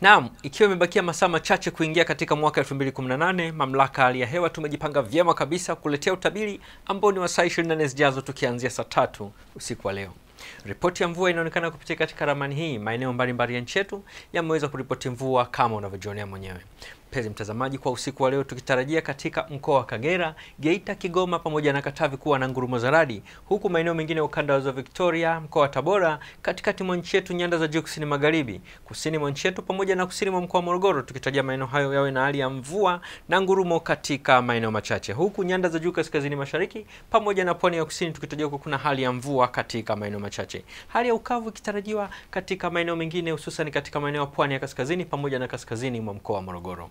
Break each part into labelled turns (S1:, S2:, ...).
S1: Naam, ikiwa imebakia masaa machache kuingia katika mwaka 2018, mamlaka hali ya hewa tumejipanga vyema kabisa kuletea utabiri ambao ni wa saa 24 zijazo tukianzia saa tatu usiku wa leo. Ripoti ya mvua inaonekana kupitia katika ramani hii. Maeneo mbalimbali ya nchi yetu yameweza kuripoti mvua kama unavyojionea mwenyewe. Mpenzi mtazamaji, kwa usiku wa leo tukitarajia katika mkoa wa Kagera, Geita, Kigoma pamoja na Katavi kuwa na ngurumo za radi, huku maeneo mengine ya ukanda wa ziwa Victoria, mkoa wa Tabora, katikati mwa nchi yetu, nyanda za juu kusini magharibi, kusini mwa nchi yetu pamoja na kusini mwa mkoa wa Morogoro, tukitarajia maeneo hayo yawe na hali ya mvua na ngurumo katika maeneo machache, huku nyanda za juu kaskazini mashariki pamoja na pwani ya kusini tukitarajia kuwa kuna hali ya mvua katika maeneo machache. Hali ya ukavu ikitarajiwa katika maeneo mengine, hususan katika maeneo ya pwani ya kaskazini pamoja na kaskazini mwa mkoa wa Morogoro.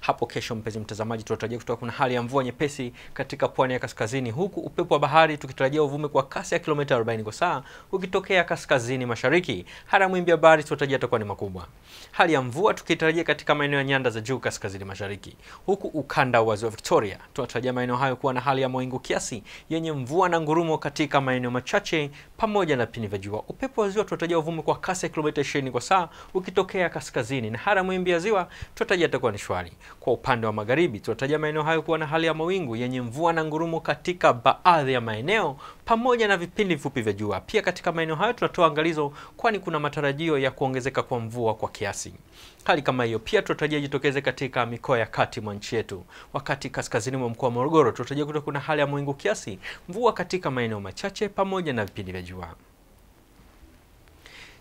S1: Hapo kesho, mpenzi mtazamaji, tunatarajia kutoka kuna hali ya mvua nyepesi katika pwani ya kaskazini, huku upepo wa bahari tukitarajia uvume kwa kasi ya kilomita 40 kwa saa ukitokea kaskazini mashariki. Hata mawimbi ya bahari tunatarajia atakuwa ni makubwa. Hali ya mvua tukitarajia katika maeneo ya nyanda za juu kaskazini mashariki, huku ukanda wa ziwa Victoria tunatarajia maeneo hayo kuwa na hali ya mawingu kiasi yenye mvua na ngurumo katika maeneo machache pamoja na vipindi vya jua. Upepo wa ziwa tunatarajia uvume kwa kasi ya kilomita 20 kwa saa ukitokea kaskazini, na hata mawimbi ya ziwa tunatarajia atakuwa ni shwari. Kwa upande wa magharibi tunatarajia maeneo hayo kuwa na hali ya mawingu yenye mvua na ngurumo katika baadhi ya maeneo pamoja na vipindi vifupi vya jua. Pia katika maeneo hayo tunatoa angalizo, kwani kuna matarajio ya kuongezeka kwa mvua kwa kiasi. Hali kama hiyo pia tunatarajia jitokeze katika mikoa ya kati mwa nchi yetu. Wakati kaskazini mwa mkoa wa Morogoro tunatarajia kuta kuna hali ya mawingu kiasi, mvua katika maeneo machache pamoja na vipindi vya jua.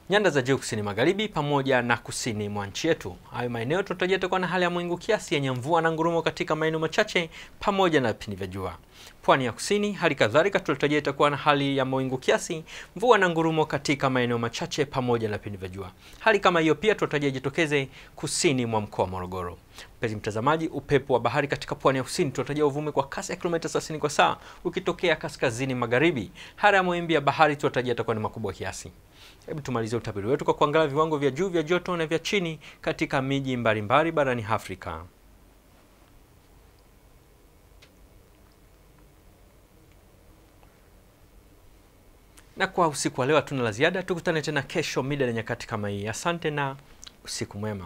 S1: Nyanda za juu kusini magharibi pamoja na kusini mwa nchi yetu, hayo maeneo tunatarajia tutakuwa na hali ya mawingu kiasi yenye mvua na ngurumo katika maeneo machache pamoja na vipindi vya jua. Pwani ya kusini hali kadhalika tunatarajia itakuwa na hali ya mawingu kiasi, mvua na ngurumo katika maeneo machache pamoja na vipindi vya jua. Hali kama hiyo pia tunatarajia jitokeze kusini mwa mkoa wa Morogoro. Mpenzi mtazamaji, upepo wa bahari katika pwani ya kusini tunatarajia uvume kwa kasi ya kilomita 30 kwa saa ukitokea kaskazini magharibi. Hali ya mawimbi ya bahari tunatarajia itakuwa ni makubwa kiasi. Hebu tumalizie utabiri wetu kwa kuangalia viwango vya juu vya joto na vya chini katika miji mbalimbali barani Afrika. Na kwa usiku wa leo hatuna la ziada, tukutane tena kesho mida na nyakati kama hii. Asante na usiku mwema.